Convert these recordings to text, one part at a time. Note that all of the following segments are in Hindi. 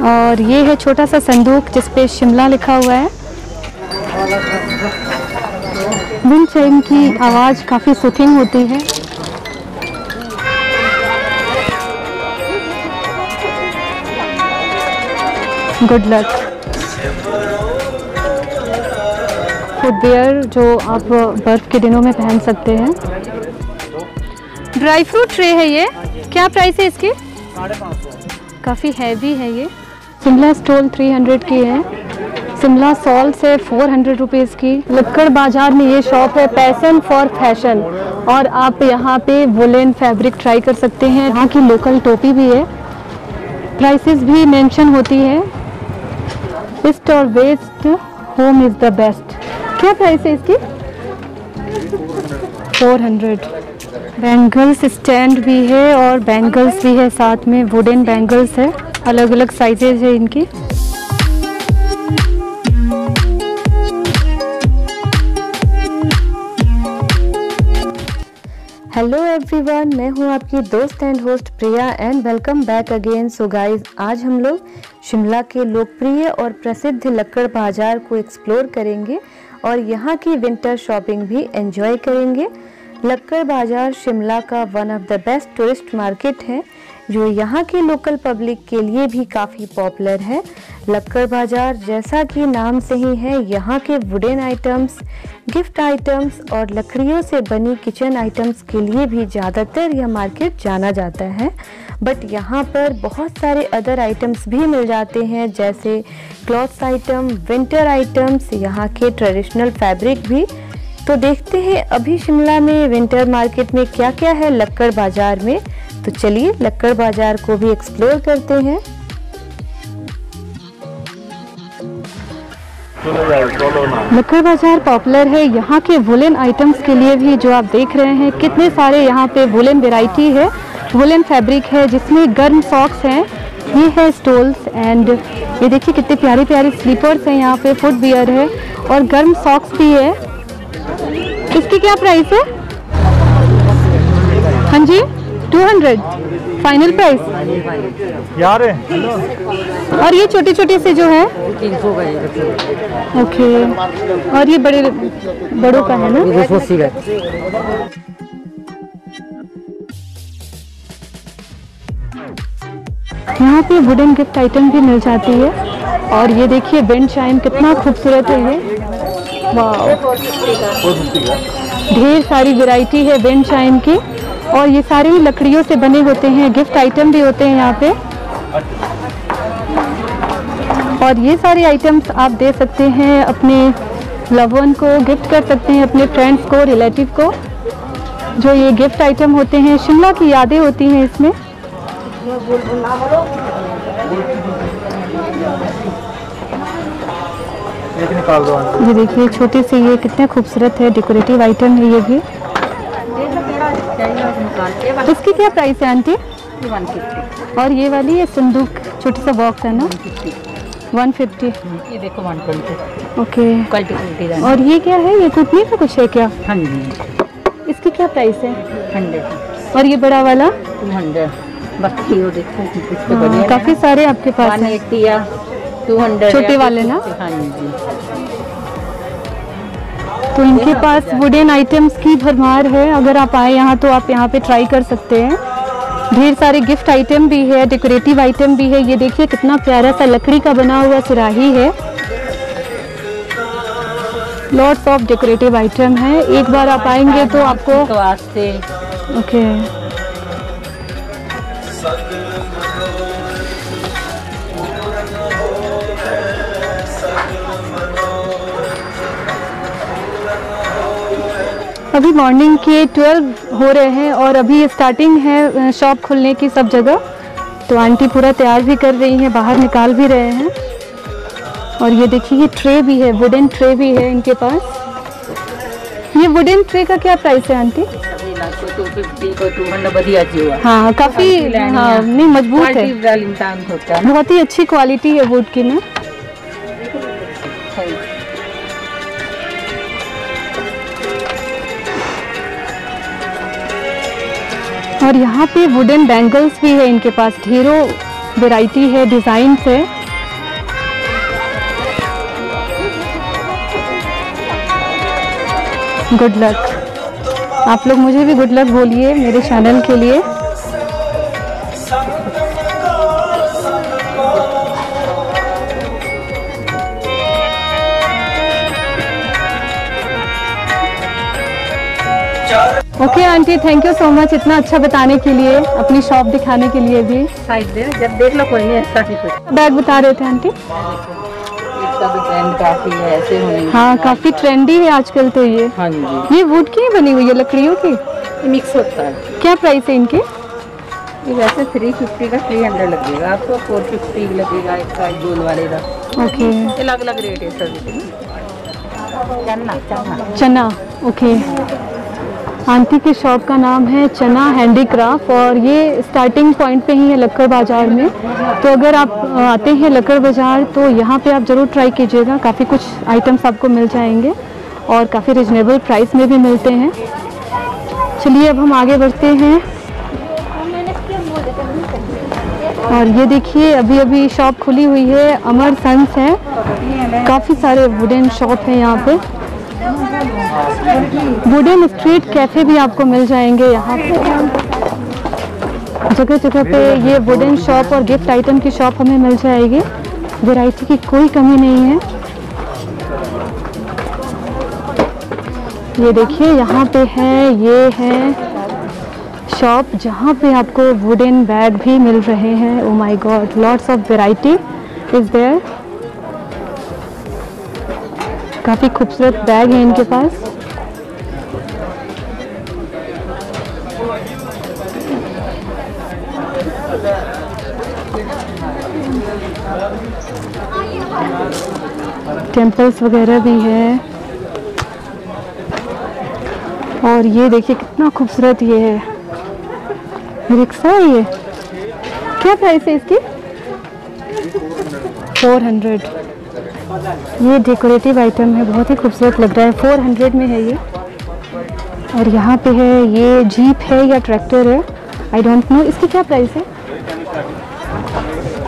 और ये है छोटा सा संदूक जिस पे शिमला लिखा हुआ है। विंड चाइम की आवाज़ काफ़ी सुथिंग होती है। गुड लक फुटवेयर जो आप बर्फ़ के दिनों में पहन सकते हैं। ड्राई फ्रूट ट्रे है ये। क्या प्राइस है इसकी? काफ़ी हैवी है ये। शिमला स्टोल 300 की है। शिमला सॉल से 400 हंड्रेड रुपीज़ की। लक्कड़ बाज़ार में ये शॉप है पैसन फॉर फ़ैशन और आप यहाँ पे वुलन फैब्रिक ट्राई कर सकते हैं। यहाँ की लोकल टोपी भी है। प्राइसेस भी मेंशन होती है। बेस्ट और west home is the best क्या प्राइस है इसकी? 400 बैंगल्स स्टैंड भी है और बैंगल्स भी है साथ में। वुडन बैंगल्स है। अलग अलग साइजेज है इनकी। हेलो एवरीवन मैं हूँ आपकी दोस्त and host Priya and welcome back again so guys आज हम लोग शिमला के लोकप्रिय और प्रसिद्ध लक्कड़ बाज़ार को एक्सप्लोर करेंगे और यहाँ की विंटर शॉपिंग भी एंजॉय करेंगे। लक्कड़ बाज़ार शिमला का one of the best tourist market है। जो यहाँ के लोकल पब्लिक के लिए भी काफ़ी पॉपुलर है। लक्कड़ बाज़ार जैसा कि नाम से ही है, यहाँ के वुडन आइटम्स गिफ्ट आइटम्स और लकड़ियों से बनी किचन आइटम्स के लिए भी ज़्यादातर यह मार्केट जाना जाता है। बट यहाँ पर बहुत सारे अदर आइटम्स भी मिल जाते हैं, जैसे क्लॉथ्स आइटम विंटर आइटम्स यहाँ के ट्रेडिशनल फैब्रिक भी। तो देखते हैं अभी शिमला में विंटर मार्केट में क्या क्या है लक्कड़ बाज़ार में। तो चलिए लक्कड़ बाज़ार को भी एक्सप्लोर करते हैं। लक्कड़ बाज़ार पॉपुलर है। यहाँ के वुलन आइटम्स के लिए भी जो आप देख रहे हैं, कितने सारे यहाँ पे वुलन वेराइटी है। वुलन फैब्रिक है, जिसमें गर्म सॉक्स हैं। ये है स्टोल्स एंड ये देखिए कितने प्यारे प्यारे स्लीपर्स हैं यहाँ पे फुट बियर है। और गर्म सॉक्स भी है। इसकी क्या प्राइस है? हाँ जी? 200 फाइनल प्राइस यार और ये छोटे छोटे से जो है? ओके और ये बड़े बड़ों का है ना? यहाँ पे वुडन गिफ्ट आइटम भी मिल जाती है। और ये देखिए बेंड शाइन कितना खूबसूरत है ये। वाह ढेर सारी वैरायटी है बेंड शाइन की। और ये सारे ही लकड़ियों से बने होते हैं गिफ्ट आइटम भी होते हैं यहाँ पे। और ये सारे आइटम्स आप दे सकते हैं अपने लवन को गिफ्ट कर सकते हैं अपने फ्रेंड्स को रिलेटिव को। जो ये गिफ्ट आइटम होते हैं शिमला की यादें होती हैं इसमें। ये देखिए छोटे से ये कितने खूबसूरत है डेकोरेटिव आइटम है ये भी। इसकी क्या प्राइस है आंटी? और ये वाली ये संदूक छोटा सा बॉक्स है ना? 150 ये देखो one twenty. Okay. Quality quality और ये क्या है? ये कुटनी का कुछ है क्या? हाँ जी। इसकी क्या प्राइस है? हंड्रेड। और ये बड़ा वाला? Two hundred. देखो इससे हाँ, काफ़ी सारे आपके पास वन एट्टी या टू हंड्रेड छोटे वाले ना? हाँ जी। तो इनके पास वुडन आइटम्स की भरमार है। अगर आप आए यहाँ तो आप यहाँ पे ट्राई कर सकते हैं। ढेर सारे गिफ्ट आइटम भी है डेकोरेटिव आइटम भी है। ये देखिए कितना प्यारा सा लकड़ी का बना हुआ सिराही है। लॉट्स ऑफ़ डेकोरेटिव आइटम है। एक बार आप आएँगे तो आपको तो ओके अभी मॉर्निंग के 12 हो रहे हैं और अभी स्टार्टिंग है शॉप खुलने की सब जगह। तो आंटी पूरा तैयार भी कर रही हैं बाहर निकाल भी रहे हैं। और ये देखिए ये ट्रे भी है वुडन ट्रे भी है इनके पास। ये वुडन ट्रे का क्या प्राइस है आंटी? हाँ काफ़ी हाँ नहीं मज़बूत है। बहुत ही अच्छी क्वालिटी है वुड की ना। और यहाँ पे वुडन बैंगल्स भी है इनके पास। ढेरों वेराइटी है डिज़ाइन है। गुड लक आप लोग मुझे भी गुड लक बोलिए मेरे चैनल के लिए। Okay aunty thank you so much इतना अच्छा बताने के लिए अपनी शॉप दिखाने के लिए भी। साइड दे जब देख लो कोई नहीं ऐसा नहीं कुछ। बैग बता रहे थे आंटी काफ़ी है ऐसे होने हाँ काफ़ी ट्रेंडी है आजकल तो ये। हाँ जी। ये वुड की बनी हुई है लकड़ियों की? मिक्स होता है। क्या प्राइस है इनके? ये वैसे थ्री फिफ्टी का थ्री हंड्रेड लगेगा। आपको फोर फिफ्टी लगेगा इसका गोल वाले का। ओके अलग अलग रेट है सर। चलना चलना चना ओके आंटी की शॉप का नाम है चना हैंडीक्राफ्ट और ये स्टार्टिंग पॉइंट पे ही है लक्कड़ बाज़ार में। तो अगर आप आते हैं लक्कड़ बाज़ार तो यहाँ पे आप ज़रूर ट्राई कीजिएगा। काफ़ी कुछ आइटम्स आपको मिल जाएँगे और काफ़ी रिजनेबल प्राइस में भी मिलते हैं। चलिए अब हम आगे बढ़ते हैं। और ये देखिए अभी अभी शॉप खुली हुई है। अमर सन्स है। काफ़ी सारे वुडन शॉप हैं यहाँ पे। वुडन स्ट्रीट कैफ़े भी आपको मिल जाएँगे यहाँ पे। जगह जगह पे ये वुडन शॉप और गिफ्ट आइटम की शॉप हमें मिल जाएगी। वैरायटी की कोई कमी नहीं है। ये देखिए, यहाँ पे है, ये है शॉप जहाँ पे आपको वुडन बैग भी मिल रहे हैं। ओ my god lots of variety is there काफ़ी खूबसूरत बैग है इनके पास। टेम्पल्स वगैरह भी है। और ये देखिए कितना खूबसूरत ये है। रिक्शा है। ये क्या प्राइस है इसकी? फोर हंड्रेड ये डेकोरेटिव आइटम है बहुत ही खूबसूरत लग रहा है। फोर हंड्रेड में है ये। और यहाँ पे है ये जीप है या ट्रैक्टर है? आई डोंट नो इसकी क्या प्राइस है?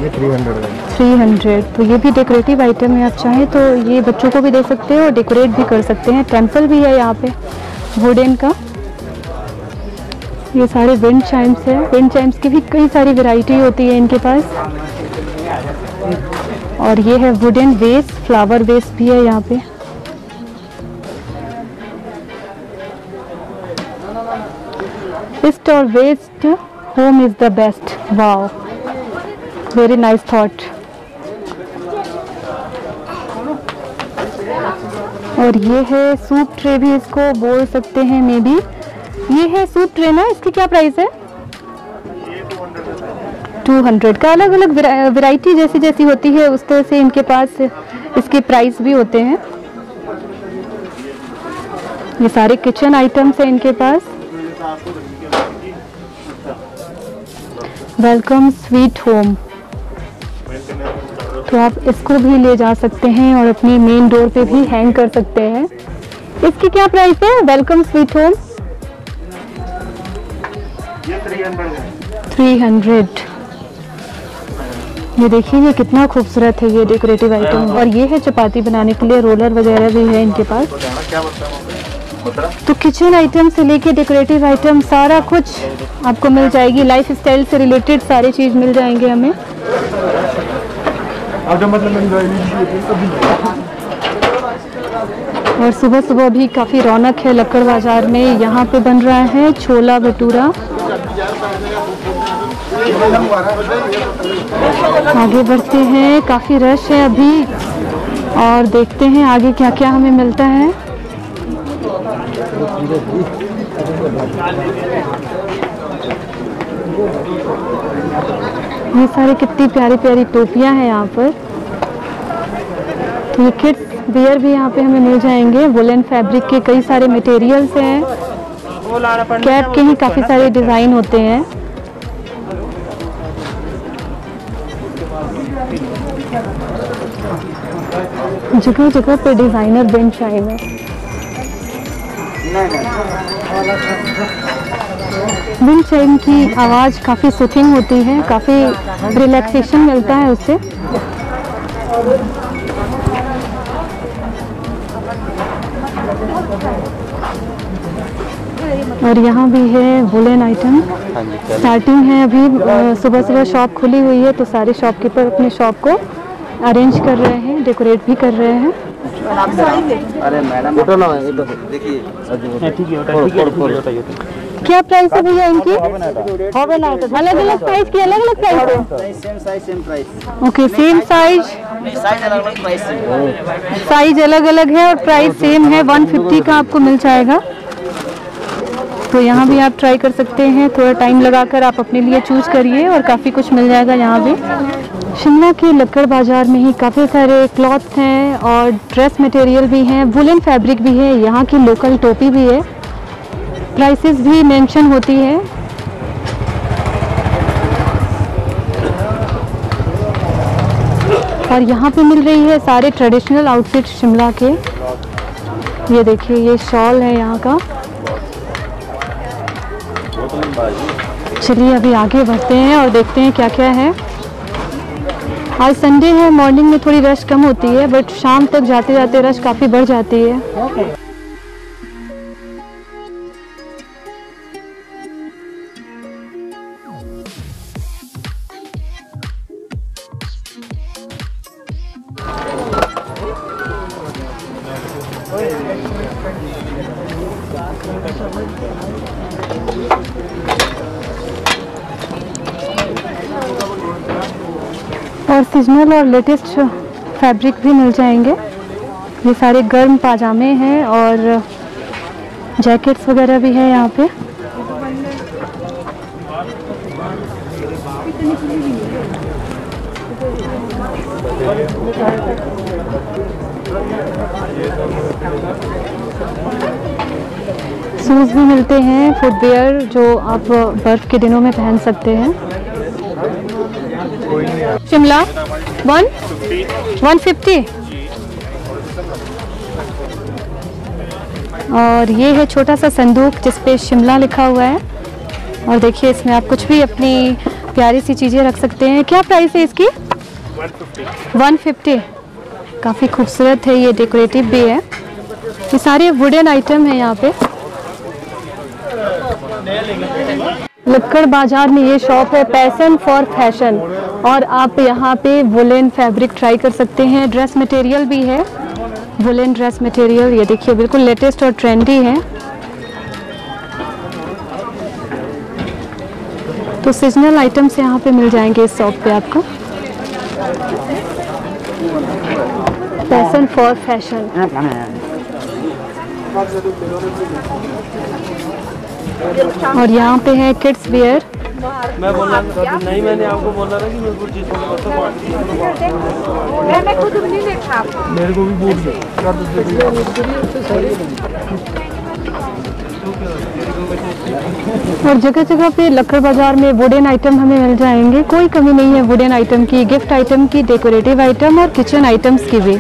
ये थ्री हंड्रेड है। थ्री हंड्रेड तो ये भी डेकोरेटिव आइटम है आप चाहें तो ये बच्चों को भी दे सकते हैं और डेकोरेट भी कर सकते हैं। टेंपल भी है यहाँ पे वुडन का। ये सारे विंड चाइम्स है। विंड चाइम्स की भी कई सारी वैरायटी होती है इनके पास। और ये है वुडन वेस्ट फ्लावर वेस्ट भी है यहाँ पे। और west home is the best wow very nice thought और ये है सूप ट्रे भी इसको बोल सकते हैं मे बी ये है सूप ट्रे ना, इसकी क्या प्राइस है? टू हंड्रेड का अलग अलग वैरायटी जैसी जैसी होती है उस तरह से इनके पास इसके प्राइस भी होते हैं। ये सारे किचन आइटम्स हैं इनके पास। वेलकम स्वीट होम तो आप इसको भी ले जा सकते हैं और अपनी मेन डोर पे भी हैंग कर सकते हैं। इसकी क्या प्राइस है? Welcome sweet home three hundred ये देखिए ये कितना खूबसूरत है ये डेकोरेटिव आइटम और ये है चपाती बनाने के लिए रोलर वगैरह भी है इनके पास। तो किचन आइटम से लेके डेकोरेटिव आइटम सारा कुछ आपको मिल जाएगी। लाइफ स्टाइल से रिलेटेड सारी चीज़ मिल जाएँगे हमें। मतलब और सुबह सुबह भी काफ़ी रौनक है लक्कड़ बाज़ार में। यहाँ पे बन रहा है छोला भटूरा। आगे बढ़ते हैं, काफ़ी रश है अभी, और देखते हैं आगे क्या क्या हमें मिलता है। ये सारी कितनी प्यारी प्यारी टोपियाँ हैं यहाँ पर। ये किड्स वियर भी यहाँ पे हमें मिल जाएँगे। वुलन फैब्रिक के कई सारे मटेरियल्स हैं। कैप के ही काफ़ी सारे डिज़ाइन होते हैं। जगह जगह पे डिज़ाइनर बेंच आए हुए विंड चाइम की आवाज़ काफ़ी सुथिंग होती है काफ़ी रिलैक्सेशन मिलता है उससे और यहाँ भी है वुलन आइटम स्टार्टिंग है अभी सुबह सुबह शॉप खुली हुई है तो सारे शॉपकीपर अपने शॉप को अरेंज कर रहे हैं डेकोरेट भी कर रहे हैं। अरे मैडम देखिए। ठीक है ठीक है क्या प्राइस है भैया इनकी? अलग अलग प्राइस की अलग अलग प्राइस है same price okay same size size अलग अलग प्राइस है साइज़ अलग अलग है। और प्राइस सेम है 150 का आपको मिल जाएगा। तो यहाँ भी आप ट्राई कर सकते हैं थोड़ा टाइम लगाकर आप अपने लिए चूज़ करिए और काफ़ी कुछ मिल जाएगा यहाँ भी। शिमला के लक्कड़ बाज़ार में ही काफ़ी सारे क्लॉथ्स हैं और ड्रेस मटेरियल भी हैं वुलन फैब्रिक भी है, यहाँ की लोकल टोपी भी है। प्राइसेस भी मेंशन होती है। और यहाँ पे मिल रही है सारे ट्रेडिशनल आउटफिट शिमला के। ये देखिए, ये शॉल है यहाँ का। चलिए अभी आगे बढ़ते हैं और देखते हैं क्या क्या है। आज संडे है मॉर्निंग में थोड़ी रश कम होती है बट शाम तक जाते जाते रश काफ़ी बढ़ जाती है। और सीजनल और लेटेस्ट फैब्रिक भी मिल जाएँगे। ये सारे गर्म पाजामे हैं और जैकेट्स वगैरह भी है यहाँ पे। शूज़ भी मिलते हैं फुटवेयर जो आप बर्फ़ के दिनों में पहन सकते हैं। शिमला? वन वन फिफ्टी और ये है छोटा सा संदूक जिस पे शिमला लिखा हुआ है। और देखिए इसमें आप कुछ भी अपनी प्यारी सी चीज़ें रख सकते हैं। क्या प्राइस है इसकी? वन फिफ्टी काफ़ी खूबसूरत है ये डेकोरेटिव भी है। ये सारे वुडन आइटम है यहाँ पे। लक्कड़ बाज़ार में ये शॉप है पैसन फॉर फ़ैशन। और आप यहाँ पे वुलन फैब्रिक ट्राई कर सकते हैं। ड्रेस मटेरियल भी है। वुलन ड्रेस मटेरियल, ये देखिए, बिल्कुल लेटेस्ट और ट्रेंडी है। तो सीजनल आइटम्स यहाँ पे मिल जाएँगे इस शॉप पे आपको। Passion for fashion. और यहाँ पे है किड्स वेयर मैं बोल नहीं मैंने आपको बोला था कि मैं कुछ चीज़ मैंने खुद नहीं देखा मेरे को भी बोल और जगह जगह पे लक्कड़ बाज़ार में वुडन आइटम हमें मिल जाएँगे। कोई कमी नहीं है वुडन आइटम की गिफ्ट आइटम की डेकोरेटिव आइटम और किचन आइटम्स की भी।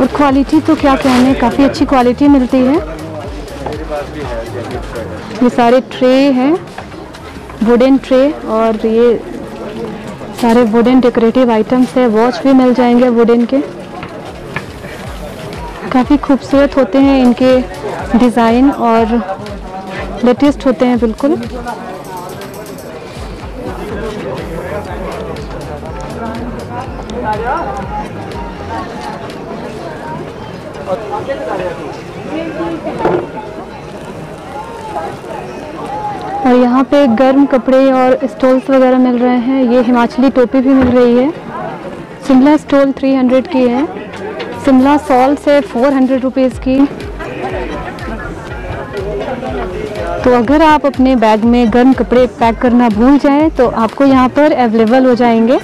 और क्वालिटी तो क्या कहने काफ़ी अच्छी क्वालिटी मिलती है। ये सारे ट्रे हैं वुडन ट्रे और ये सारे वुडन डेकोरेटिव आइटम्स है। वॉच भी मिल जाएँगे वुडन के। काफ़ी खूबसूरत होते हैं इनके डिज़ाइन और लेटेस्ट होते हैं बिल्कुल। और यहाँ पे गर्म कपड़े और स्टॉल्स वगैरह मिल रहे हैं। ये हिमाचली टोपी भी मिल रही है। शिमला स्टॉल 300 की है। शिमला सॉल्ट से फोर हंड्रेड रुपीज़ की। तो अगर आप अपने बैग में गर्म कपड़े पैक करना भूल जाएँ तो आपको यहाँ पर अवेलेबल हो जाएँगे।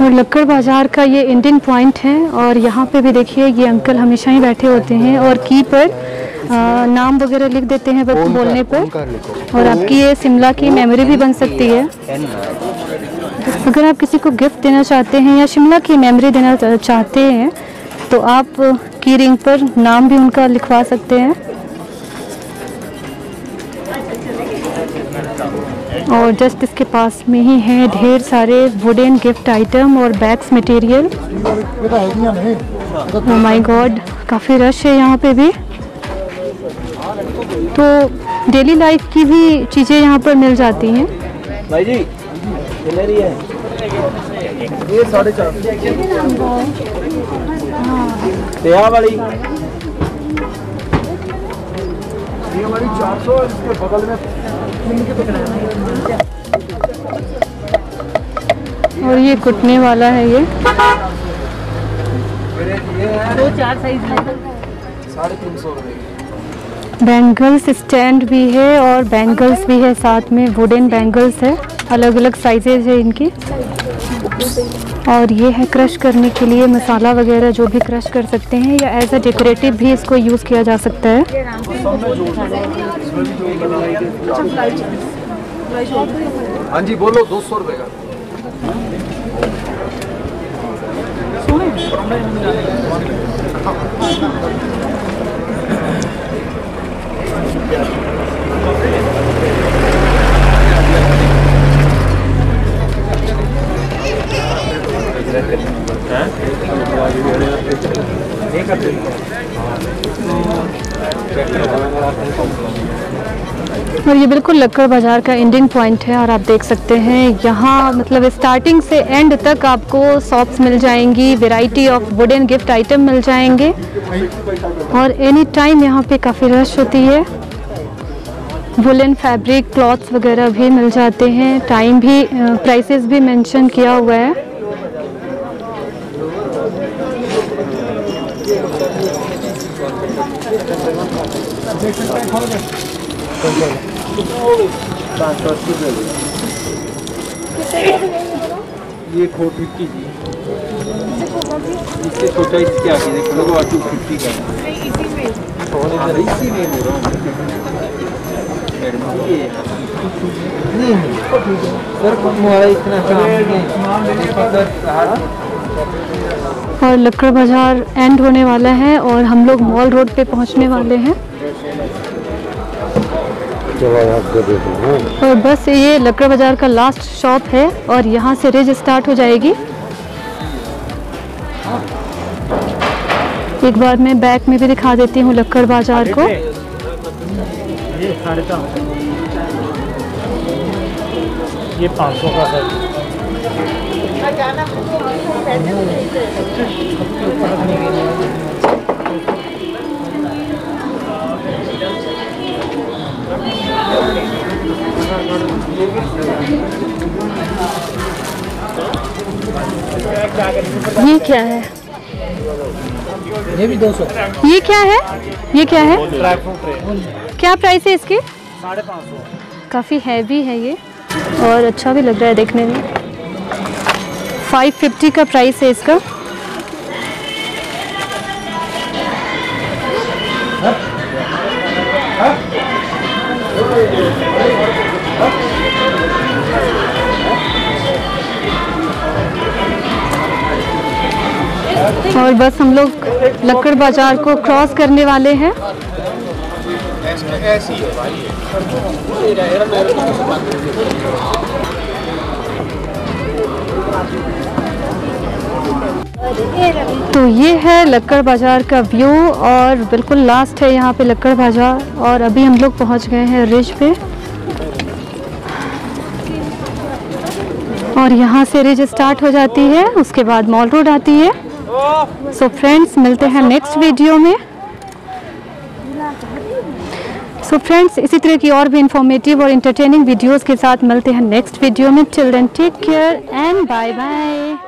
और लक्कड़ बाज़ार का ये इंडियन पॉइंट है और यहाँ पे भी देखिए ये अंकल हमेशा ही बैठे होते हैं और की पर आ, नाम वगैरह लिख देते हैं वक्त बोलने पर। और आपकी ये शिमला की मेमोरी भी बन सकती है। अगर आप किसी को गिफ्ट देना चाहते हैं या शिमला की मेमोरी देना चाहते हैं तो आप की रिंग पर नाम भी उनका लिखवा सकते हैं। और जस्ट इसके पास में ही है ढेर सारे वुडन गिफ्ट आइटम और बैग्स मटेरियल माय गॉड काफ़ी रश है यहाँ पे भी। तो डेली लाइफ की भी चीज़ें यहाँ पर मिल जाती हैं। भाई जी ये साढ़े चार ये हमारी चार सौ इसके बगल में और ये कुटने वाला है ये। साढ़े तीन सौ बैंगल्स स्टैंड भी है और बैंगल्स भी है साथ में वुडन बैंगल्स है अलग अलग साइजेज है इनकी। और ये है क्रश करने के लिए मसाला वगैरह जो भी क्रश कर सकते हैं या एज अ डेकोरेटिव भी इसको यूज़ किया जा सकता है। हाँ जी, बोलो, दो सौ रुपये का और ये बिल्कुल लक्कड़ बाज़ार का एंडिंग पॉइंट है और आप देख सकते हैं यहाँ मतलब स्टार्टिंग से एंड तक आपको शॉप्स मिल जाएँगी variety of wooden gift item मिल जाएँगे। और एनी टाइम यहाँ पे काफ़ी रश होती है। वुलन फैब्रिक क्लॉथ्स वगैरह भी मिल जाते हैं। टाइम भी प्राइसेस भी मेंशन किया हुआ है। ये फोर फिफ्टी जी। इससे छोटा इसके आगे देखो लोगो टू फिफ्टी का इसी में सर तुम्हारा इतना और लक्कड़ बाज़ार एंड होने वाला है और हम लोग मॉल रोड पे पहुँचने वाले हैं। और बस ये लक्कड़ बाज़ार का लास्ट शॉप है और यहाँ से रेज स्टार्ट हो जाएगी। एक बार मैं बैक में भी दिखा देती हूँ लक्कड़ बाज़ार को। ये ये पाँच सौ का है। ये क्या है? ये भी दो सौ। ये क्या है? ये क्या है? है क्या प्राइस है इसकी? साढ़े पाँच सौ। काफ़ी हैवी है ये। और अच्छा भी लग रहा है देखने में। 550 का प्राइस है इसका। और बस हम लोग लक्कड़ बाज़ार को क्रॉस करने वाले हैं। तो ये है लक्कड़ बाज़ार का व्यू और बिल्कुल लास्ट है यहाँ पे लक्कड़ बाज़ार और अभी हम लोग पहुँच गए हैं रिज पे। और यहाँ से रिज स्टार्ट हो जाती है, उसके बाद मॉल रोड आती है। सो so फ्रेंड्स मिलते हैं नेक्स्ट वीडियो में। सो so फ्रेंड्स इसी तरह की और भी इंफॉर्मेटिव और इंटरटेनिंग वीडियोस के साथ मिलते हैं नेक्स्ट वीडियो में। Children take care and bye bye